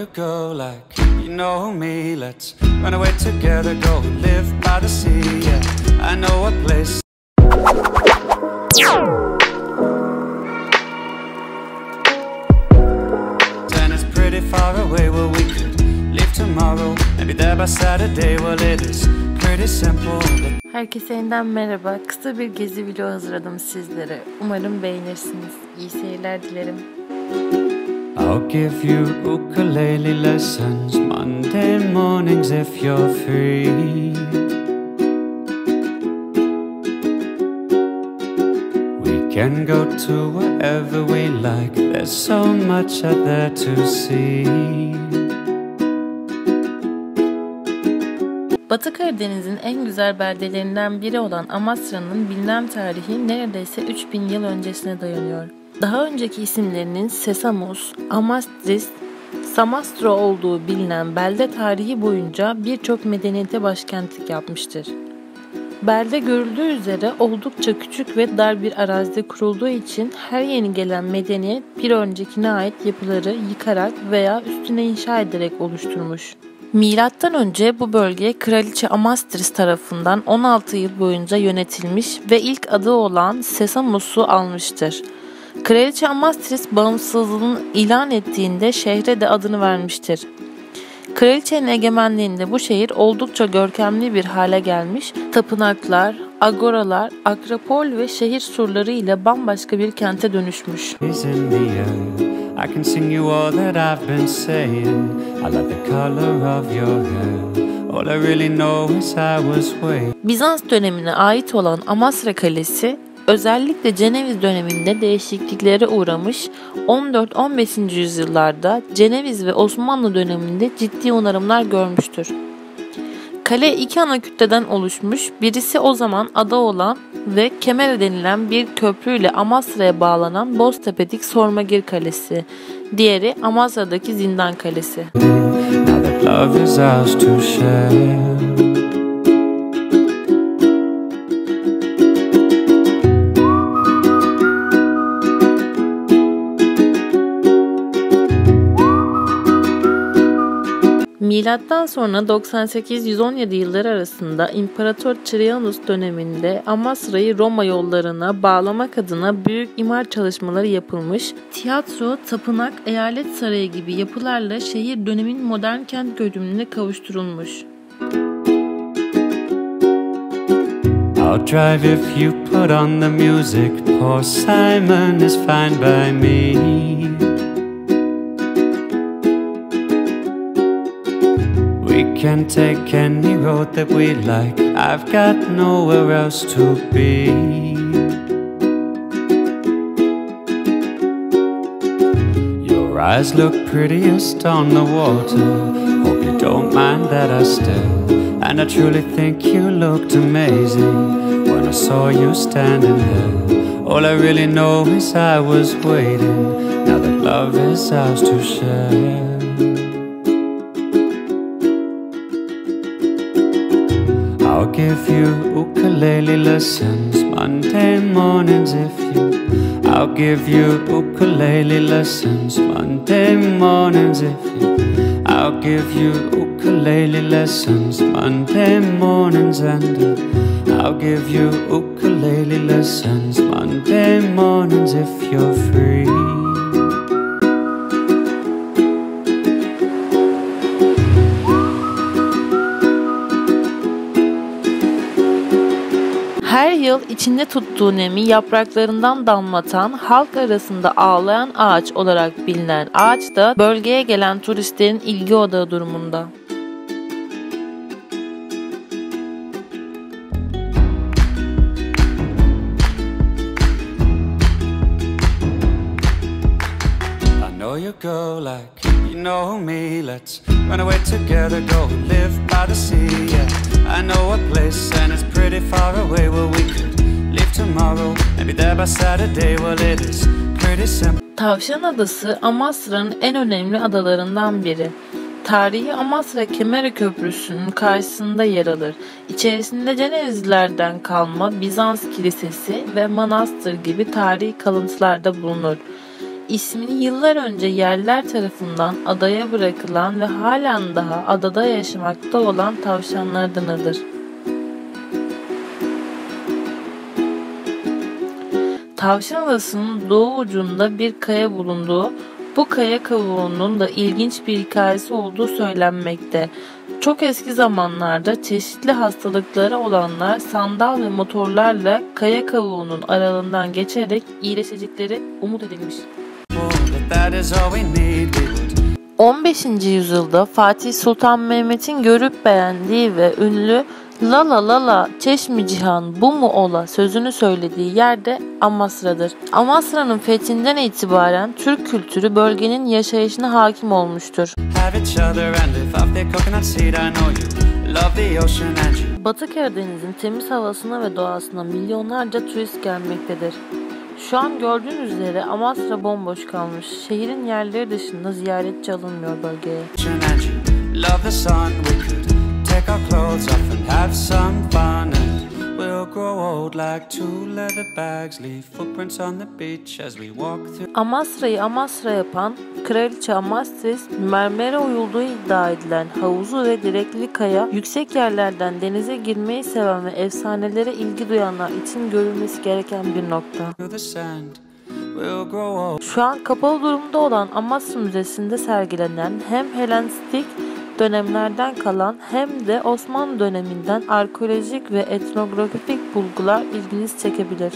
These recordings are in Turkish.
you go like you know me. Let's run away together, go live by the sea. Yeah, I know a place. And it's pretty far away where we could leave tomorrow and be there by Saturday. Well, it is pretty simple. Herkese yeniden merhaba. Kısa bir gezi vlogu hazırladım sizlere. Umarım beğenirsiniz. İyi seyirler dilerim. I'll give you ukulele lessons Monday mornings if you're free. We can go to wherever we like, there's so much out there to see. Batı Karadeniz'in en güzel beldelerinden biri olan Amasra'nın bilinen tarihi neredeyse 3000 yıl öncesine dayanıyor. Daha önceki isimlerinin Sesamos, Amastris, Samastro olduğu bilinen belde tarihi boyunca birçok medeniyete başkentlik yapmıştır. Belde görüldüğü üzere oldukça küçük ve dar bir arazide kurulduğu için her yeni gelen medeniyet bir öncekine ait yapıları yıkarak veya üstüne inşa ederek oluşturmuş. Milattan önce bu bölge Kraliçe Amastris tarafından 16 yıl boyunca yönetilmiş ve ilk adı olan Sesamos'u almıştır. Kraliçe Amastris bağımsızlığını ilan ettiğinde şehre de adını vermiştir. Kraliçenin egemenliğinde bu şehir oldukça görkemli bir hale gelmiş, tapınaklar, agoralar, akropol ve şehir surları ile bambaşka bir kente dönüşmüş. is in the air. I can sing you all that I've been saying. I like the color of your hair. All I really know is I was waiting. Bizans dönemine ait olan Amasra Kalesi özellikle Ceneviz döneminde değişikliklere uğramış 14-15. yüzyıllarda Ceneviz ve Osmanlı döneminde ciddi onarımlar görmüştür. Kale iki ana kütleden oluşmuş, birisi o zaman ada olan ve Kemere denilen bir köprüyle Amasra'ya bağlanan Boztepe'dik Sormagir Kalesi, diğeri Amasra'daki Zindan Kalesi. Now Milattan sonra 98-117 yılları arasında İmparator Trajanus döneminde Amasra'yı Roma yollarına bağlamak adına büyük imar çalışmaları yapılmış. Tiyatro, tapınak, eyalet sarayı gibi yapılarla şehir dönemin modern kent görünümüne kavuşturulmuş. I'll drive if you put on the music. Poor Simon is fine by me. Can take any road that we like. I've got nowhere else to be. Your eyes look prettiest on the water. Hope you don't mind that I stare. And I truly think you looked amazing when I saw you standing there. All I really know is I was waiting. Now that love is ours to share. Give you ukulele lessons Monday mornings if you. I'll give you ukulele lessons Monday mornings if you. I'll give you ukulele lessons Monday mornings and uh, I'll give you ukulele lessons Monday mornings if you're free. Her yıl içinde tuttuğu nemi yapraklarından damlatan, halk arasında ağlayan ağaç olarak bilinen ağaç da bölgeye gelen turistlerin ilgi odağı durumunda. Go like you know me. Let's run away together, go live by the sea. Yeah, I know a place and it's pretty far away where we could leave tomorrow and be there by Saturday. Well, it is pretty simple. Tavşan Adası Amasra'nın en önemli adalarından biri. Tarihi Amasra Kemere Köprüsü'nün karşısında yer alır. İçerisinde Cenevizlilerden kalma Bizans Kilisesi ve manastır gibi tarihi kalıntılar da bulunur. İsmini yıllar önce yerler tarafından adaya bırakılan ve halen daha adada yaşamakta olan tavşanlardan adır. Tavşan Adası'nın doğu ucunda bir kaya bulunduğu, bu kaya kavuğunun da ilginç bir hikayesi olduğu söylenmekte. Çok eski zamanlarda çeşitli hastalıkları olanlar sandal ve motorlarla kaya kavuğunun aralığından geçerek iyileşecekleri umut edilmiş. 15. yüzyılda Fatih Sultan Mehmet'in görüp beğendiği ve ünlü Lala lala çeşmi cihan bu mu ola sözünü söylediği yerde Amasra'dır. Amasra'nın fethinden itibaren Türk kültürü bölgenin yaşayışına hakim olmuştur. Batı Karadeniz'in temiz havasına ve doğasına milyonlarca turist gelmektedir. Şu an gördüğünüz üzere Amasra bomboş kalmış. Şehrin yerleri dışında ziyaretçi alınmıyor bölgeye. Love the sun, we could take our clothes off and have some fun and Amasra'yı Amasra yapan Kraliçe Amastris mermere oyulduğu iddia edilen havuzu ve direkli kaya yüksek yerlerden denize girmeyi seven ve efsanelere ilgi duyanlar için görülmesi gereken bir nokta. Şu an kapalı durumda olan Amasra Müzesi'nde sergilenen hem Helenistik dönemlerden kalan hem de Osmanlı döneminden arkeolojik ve etnografik bulgular ilginizi çekebilir.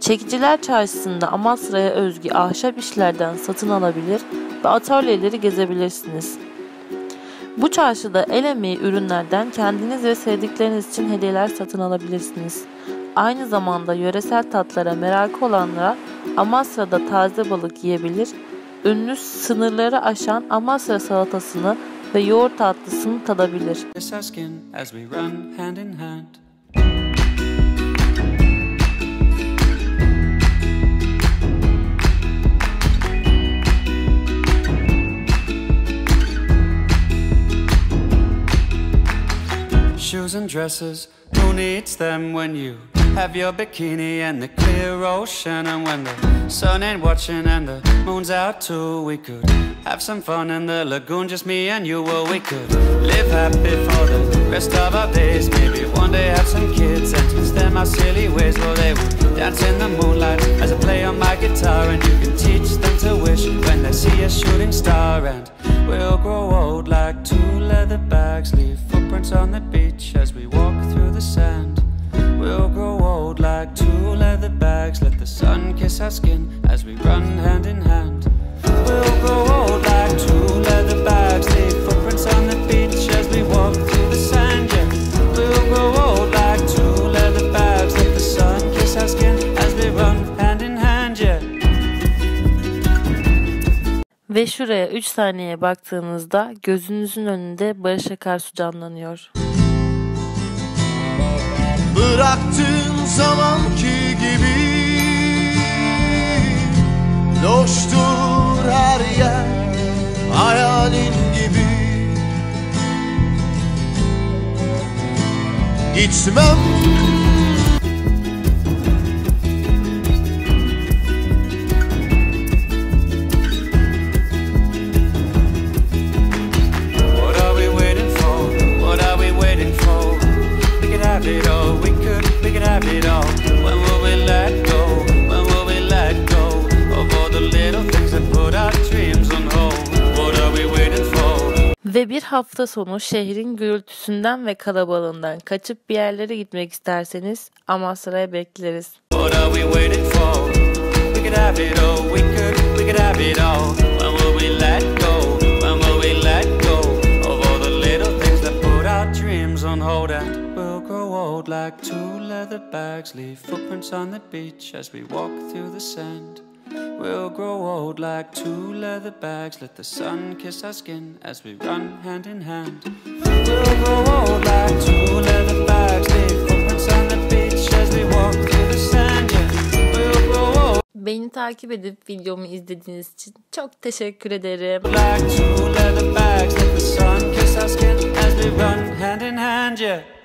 Çekiciler çarşısında Amasra'ya özgü ahşap işlerden satın alabilir ve atölyeleri gezebilirsiniz. Bu çarşıda el emeği ürünlerden kendiniz ve sevdikleriniz için hediyeler satın alabilirsiniz. Aynı zamanda yöresel tatlara merakı olanlara Amasra'da taze balık yiyebilir ünlü sınırları aşan Amasya salatasını ve yoğurt tatlısını tadabilir. Shoes and dresses, who needs them when you have your bikini and the clear ocean and when the Sun ain't watching and the moon's out too We could have some fun in the lagoon Just me and you, well we could Live happy for the rest of our days. Maybe one day have some kids And teach them our silly ways. Well they would dance in the moonlight As I play on my guitar And you can teach them to wish When they see a shooting star. And we'll grow old like two leather bags Leave footprints on the beach As we leather bags Let the sun kiss our skin as we run hand in hand. We'll grow old like two leather bags Leave footprints on the beach as we walk through the sand Yeah, we'll grow old like two leather bags Let the sun kiss our skin as we run hand in hand Yeah. Ve şuraya 3 saniyeye baktığınızda gözünüzün önünde Barış Akarsu canlanıyor. Bıraktığın zamanki gibi Loştur her yer hayalin gibi. Gitmem Ve bir hafta sonu şehrin gürültüsünden ve kalabalığından kaçıp bir yerlere gitmek isterseniz Amasra'ya bekleriz. Like two leather bags, leave footprints on the beach as we walk through the sand. We'll grow old like two leather bags. Let the sun kiss our skin as we run hand in hand. We'll grow old like two leather bags. Leave footprints on the beach as we walk through the sand. Yeah. We'll grow old. Beni takip edip videomu izlediğiniz için çok teşekkür ederim. Like two leather bags. Let the sun kiss our skin as we run hand in hand. Yeah.